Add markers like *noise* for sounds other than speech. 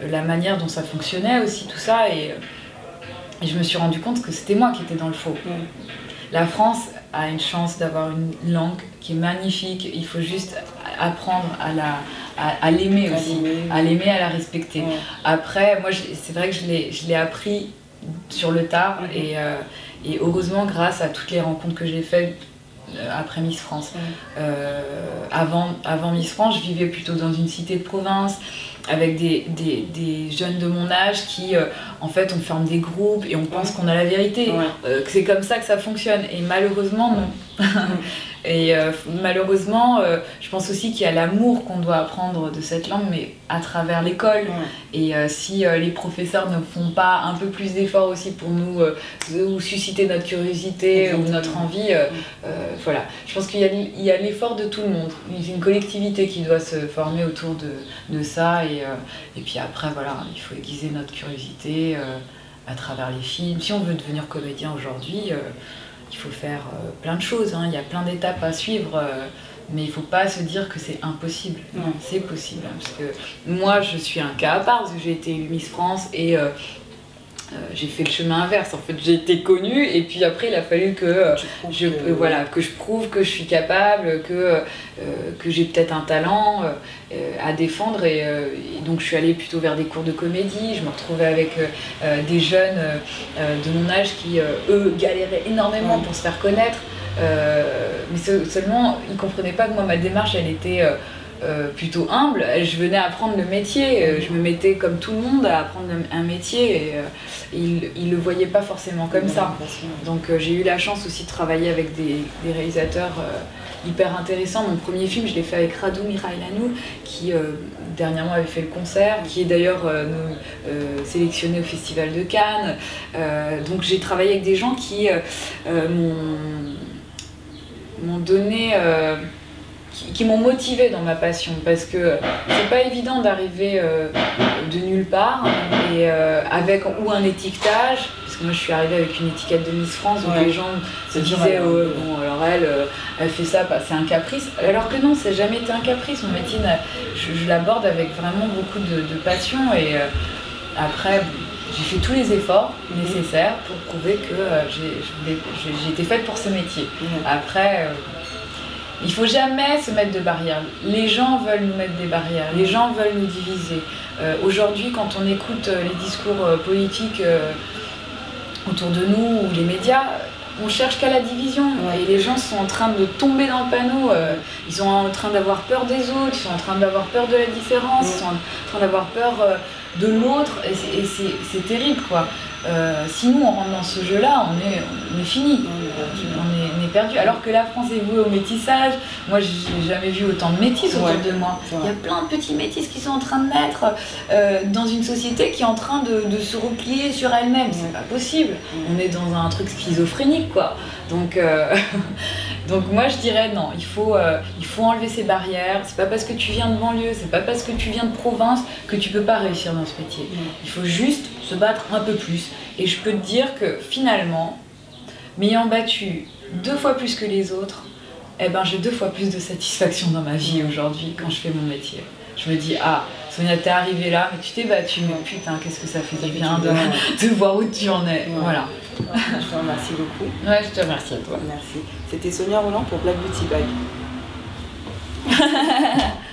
la manière dont ça fonctionnait aussi, tout ça. Et, et je me suis rendu compte que c'était moi qui étais dans le faux. La France a une chance d'avoir une langue qui est magnifique. Il faut juste apprendre à la à, l'aimer aussi, à l'aimer, à la respecter. Après, moi, c'est vrai que je l'ai appris sur le tard et, euh, et, heureusement grâce à toutes les rencontres que j'ai faites euh, après Miss France. Euh, avant, avant Miss France, je vivais plutôt dans une cité de province avec des, des, des, jeunes de mon âge qui, euh, en fait, on forme des groupes et on pense qu'on a la vérité, euh, que c'est comme ça que ça fonctionne. Et malheureusement, non. *laughs* et euh, malheureusement, je pense aussi qu'il y a l'amour qu'on doit apprendre de cette langue, mais à travers l'école. Et si les professeurs ne font pas un peu plus d'efforts aussi pour nous ou susciter notre curiosité ou notre envie, voilà. Je pense qu'il y a l'effort de tout le monde. Il y a une collectivité qui doit se former autour de, de ça. Et, euh, et, puis après, voilà, il faut aiguiser notre curiosité euh, à travers les films. Si on veut devenir comédien aujourd'hui, euh, il faut faire plein de choses. Hein. Il y a plein d'étapes à suivre. mais il ne faut pas se dire que c'est impossible. Non, c'est possible. Hein, parce que moi, je suis un cas à part, parce que j'ai été Miss France et euh, j'ai fait le chemin inverse. En fait, j'ai été connue et puis après, il a fallu que, euh, je, que... voilà, que je prouve que je suis capable, que, euh, que j'ai peut-être un talent à défendre. Et, donc, je suis allée plutôt vers des cours de comédie. Je me retrouvais avec des jeunes de mon âge qui, eux, galéraient énormément pour se faire connaître. mais seulement, ils ne comprenaient pas que moi, ma démarche, elle était euh, plutôt humble, je venais apprendre le métier. Euh, je me mettais comme tout le monde à apprendre un métier et, euh, ils ne le voyaient pas forcément comme ça. Donc j'ai eu la chance aussi de travailler avec des, réalisateurs hyper intéressants. Mon premier film, je l'ai fait avec Radu Mirailanou, qui dernièrement avait fait le concert, qui est d'ailleurs sélectionné au Festival de Cannes. donc j'ai travaillé avec des gens qui m'ont donné qui, m'ont motivé dans ma passion parce que c'est pas évident d'arriver euh, de nulle part et euh, avec ou un étiquetage parce que moi je suis arrivée avec une étiquette de Miss France donc les gens se disaient oh, bon alors elle euh, elle fait ça bah, c'est un caprice alors que non c'est jamais été un caprice mon métier je, l'aborde avec vraiment beaucoup de, passion et après j'ai fait tous les efforts mhm. nécessaires pour prouver que j'ai été faite pour ce métier. Mhm. Après, il faut jamais se mettre de barrières. Les gens veulent nous mettre des barrières, les gens veulent nous diviser. Euh, aujourd'hui, quand on écoute euh, les discours euh, politiques autour de nous ou les médias, on cherche qu'à la division et les gens sont en train de tomber dans le panneau. ils sont en train d'avoir peur des autres, ils sont en train d'avoir peur de la différence, ils sont en train d'avoir peur de l'autre et c'est terrible quoi. Euh, si nous on rentre dans ce jeu-là, on est, on est fini, on est, perdu. Alors que la France est vouée au métissage, moi j'ai jamais vu autant de métis autour de moi. Il y a plein de petits métis qui sont en train de naître euh, dans une société qui est en train de, se replier sur elle-même. C'est pas possible. On est dans un truc schizophrénique quoi. Donc, euh, *laughs* donc moi je dirais non, il faut, il faut enlever ces barrières. C'est pas parce que tu viens de banlieue, c'est pas parce que tu viens de province que tu peux pas réussir dans ce métier. Il faut juste se battre un peu plus. Et je peux te dire que finalement, m'ayant battu deux fois plus que les autres, eh ben, j'ai deux fois plus de satisfaction dans ma vie aujourd'hui quand je fais mon métier. Je me dis, ah, Sonia, t'es arrivée là, mais tu t'es battue, mais putain, qu'est-ce que ça fait du bien de, *laughs* de, voir où tu en es. Voilà. Je te remercie beaucoup. Ouais, je te remercie à toi. Merci. C'était Sonia Roland pour Black Beauty Bag. *laughs*